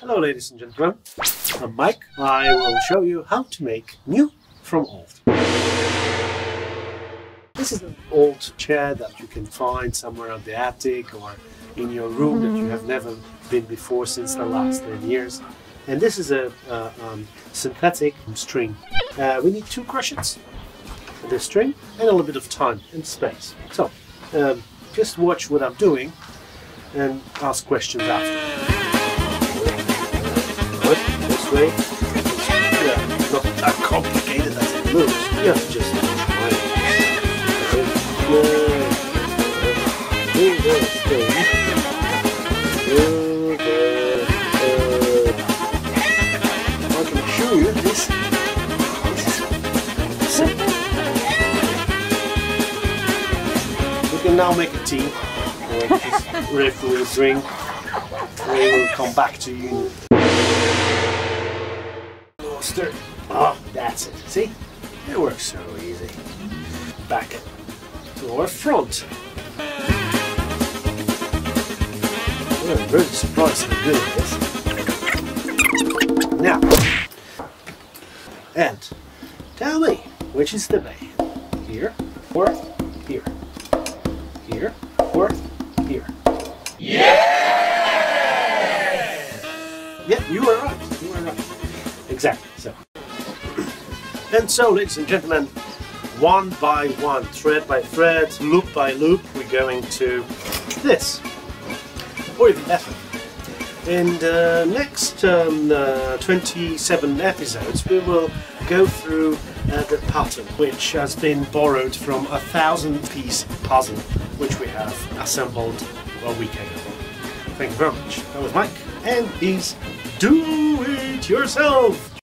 Hello ladies and gentlemen, I'm Mike. I will show you how to make new from old. This is an old chair that you can find somewhere on the attic or in your room that you have never been before since the last 10 years. And this is a, um, synthetic string. Uh, we need two crochets, the string, and a little bit of time and space. So, um, just watch what I'm doing and ask questions after. This way. Yeah, not that complicated as it looks. Yeah, just. I can assure you this, uh, this is simple. We can now make a tea. Or just refill a drink. We will come back to you. Stir. Oh, that's it. See? It works so easy. Back to our front. I'm really how good it is. Now, and tell me, which is the bay? Here or here? Here or here? Yeah, you are right. You are right. Exactly. So, and so, ladies and gentlemen, one by one, thread by thread, loop by loop, we're going to this, or even better. In the next um, uh, 27 episodes, we will go through uh, the pattern, which has been borrowed from a thousand-piece puzzle, which we have assembled a week ago. Thank you very much. That was Mike, and he's Do It Yourself!